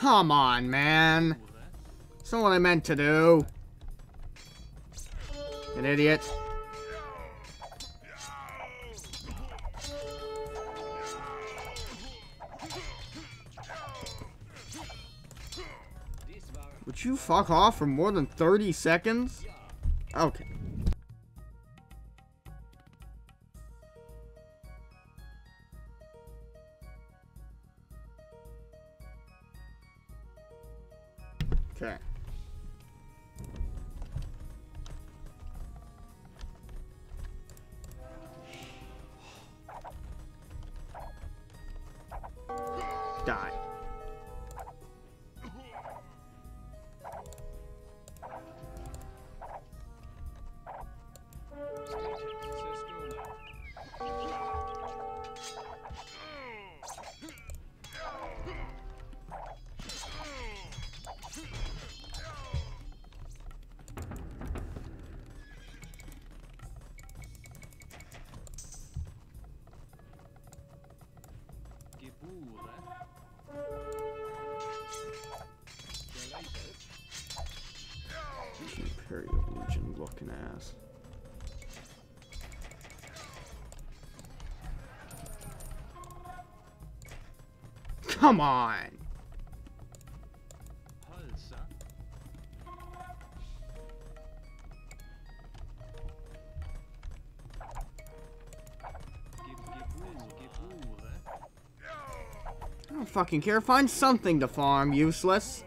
Come on, man. That's not what I meant to do. An idiot. Would you fuck off for more than 30 seconds? Okay. Come on! I don't fucking care. Find something to farm, useless.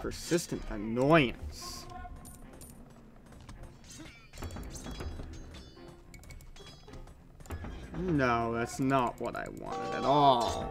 Persistent annoyance. No, that's not what I wanted at all.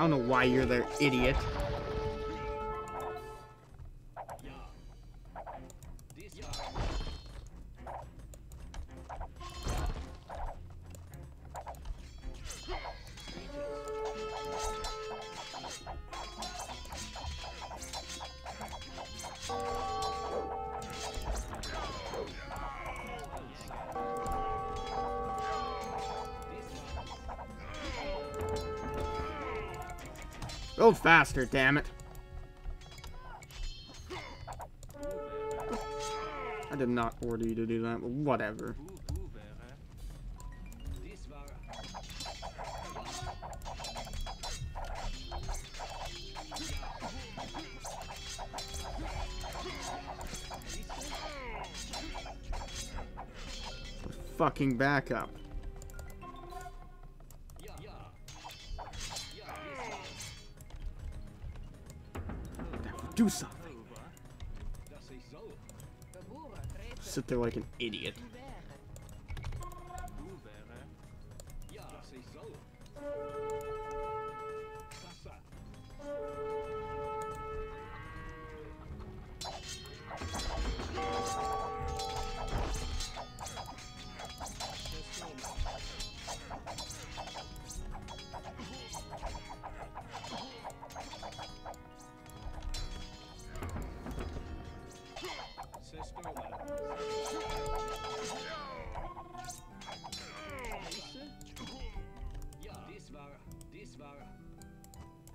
I don't know why you're there, idiot. Faster, damn it. I did not order you to do that, but whatever. Fucking back up. Sit there like an idiot.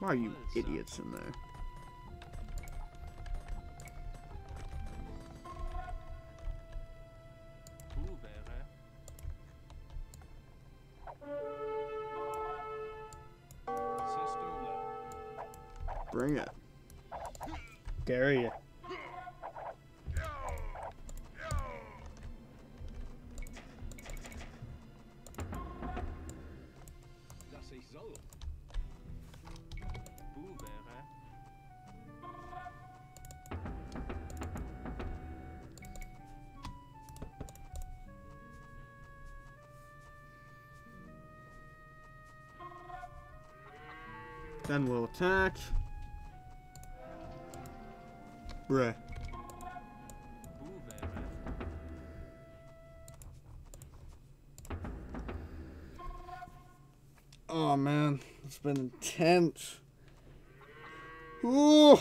Why are you idiots in there? Then we'll attack. Bruh. Oh man, it's been intense. Ooh.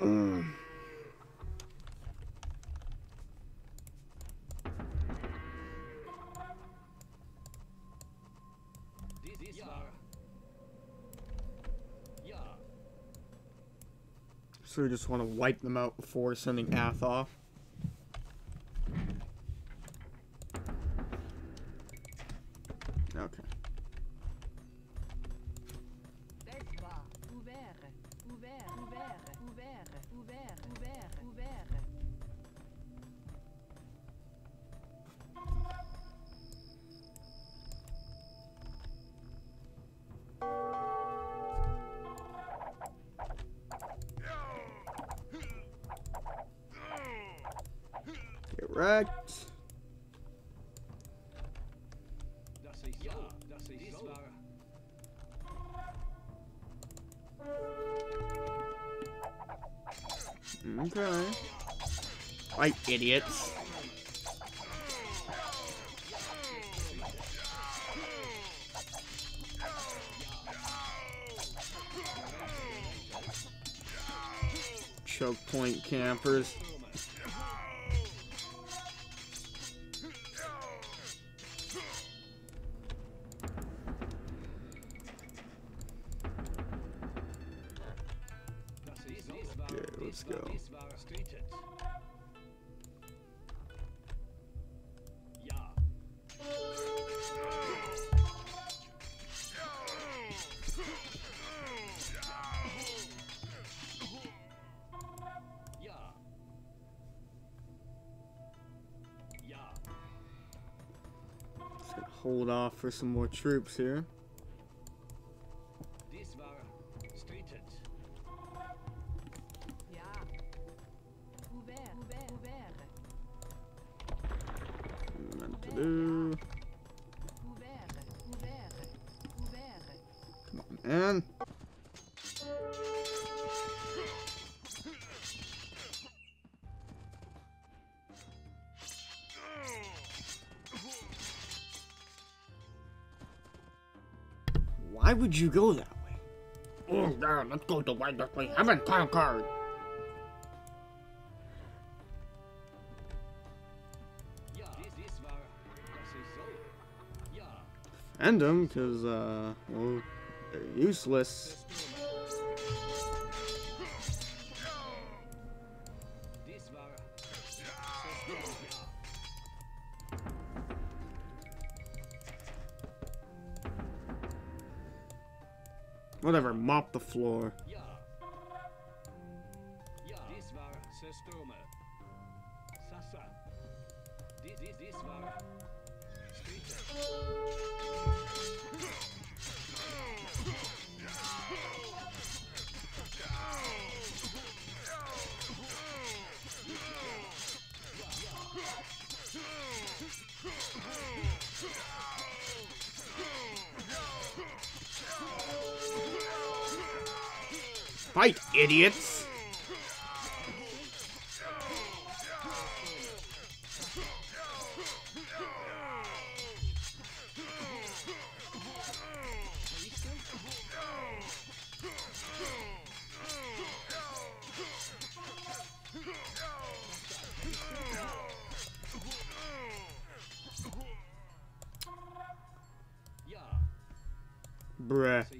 So we just want to wipe them out before sending Ath off. Okay. Das war ouvert, ouvert, ouvert, ouvert, ouvert, ouvert, ouvert. Get. Okay. Fight, idiots. Choke point campers. Okay, let's go. Hold off for some more troops here. Man. Why would you go that way? Oh, yeah, let's go the way that we haven't conquered. Ja. Dies, dies war. Dass ich soll. Ja. End them, because, uh, well, they're useless. Whatever, mop the floor. Idiots! Bruh.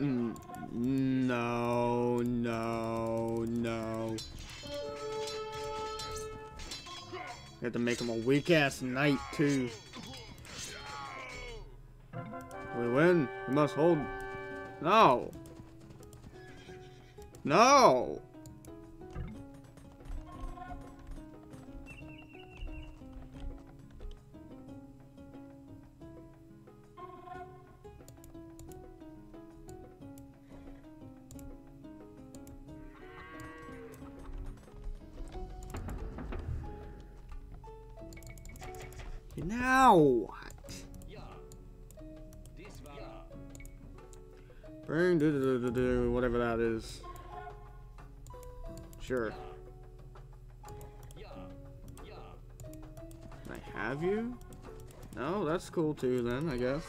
Mm, no, no, no. You have to make him a weak ass knight too. We win. We must hold. No. No. Bring do do do do whatever that is. Sure. Can I have you? No, that's cool too then, I guess.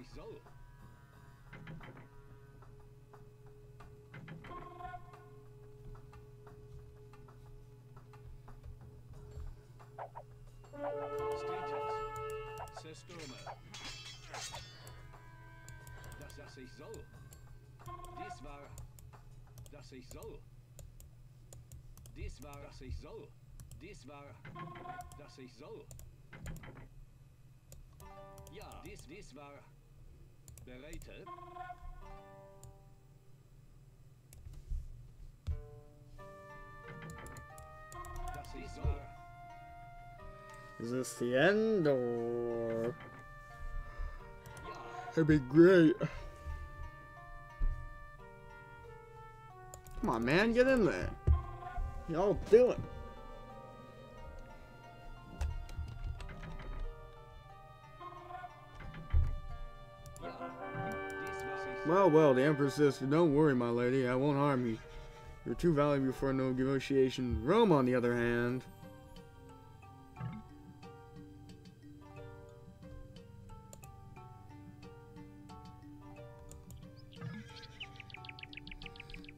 Ich soll. Steht Sestoma. Das, dass ich soll. Dies war, dass ich soll. Dies war, dass ich soll. Dies war, dass ich soll. Ja, dies, dies war bereitet. Das ist so. Is this the end or it'd be great. Come on man, get in there. Y'all do it. Well, well, the Emperor says, don't worry, my lady, I won't harm you. You're too valuable for no negotiation. Rome, on the other hand.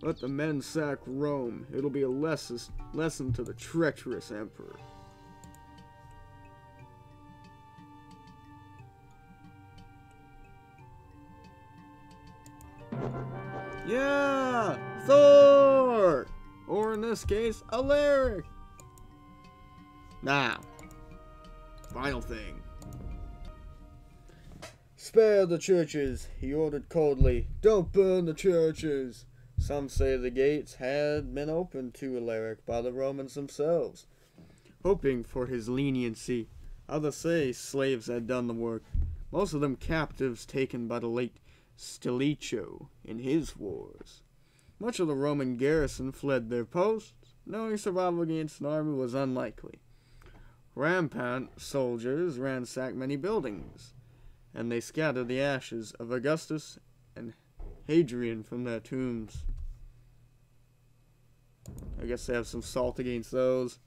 Let the men sack Rome. It'll be a lesson, lesson to the treacherous Emperor. In this case, Alaric! Now, final thing. Spare the churches, he ordered coldly. Don't burn the churches! Some say the gates had been opened to Alaric by the Romans themselves, hoping for his leniency. Others say slaves had done the work, most of them captives taken by the late Stilicho in his wars. Much of the Roman garrison fled their posts, knowing survival against an army was unlikely. Rampant soldiers ransacked many buildings, and they scattered the ashes of Augustus and Hadrian from their tombs. I guess they have some salt against those.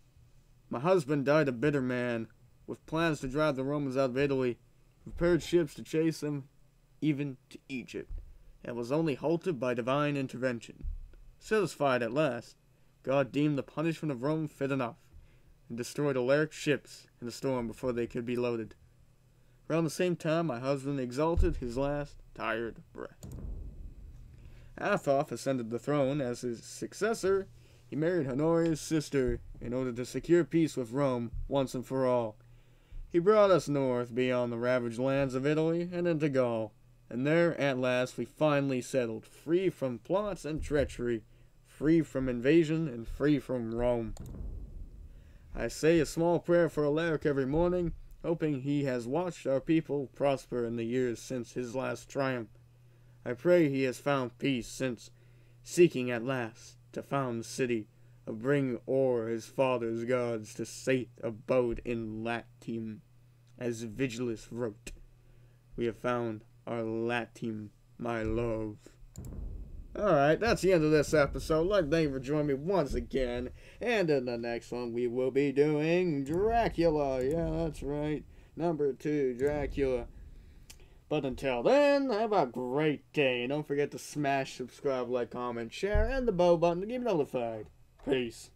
My husband died a bitter man, with plans to drive the Romans out of Italy, prepared ships to chase them, even to Egypt, and was only halted by divine intervention. Satisfied at last, God deemed the punishment of Rome fit enough, and destroyed Alaric's ships in a storm before they could be loaded. Around the same time, my husband exalted his last tired breath. Athaulf ascended the throne as his successor. He married Honoria's sister in order to secure peace with Rome once and for all. He brought us north beyond the ravaged lands of Italy and into Gaul, and there at last we finally settled, free from plots and treachery, free from invasion, and free from Rome. I say a small prayer for Alaric every morning, hoping he has watched our people prosper in the years since his last triumph. I pray he has found peace since, seeking at last to found the city of bring o'er his father's gods to safe abode in Latium, as Vigilus wrote. We have found our Latium, my love. Alright, that's the end of this episode. Like thank you for joining me once again. And in the next one, we will be doing Dracula. Yeah, that's right. Number two, Dracula. But until then, have a great day. And don't forget to smash, subscribe, like, comment, share, and the bell button to get notified. Peace.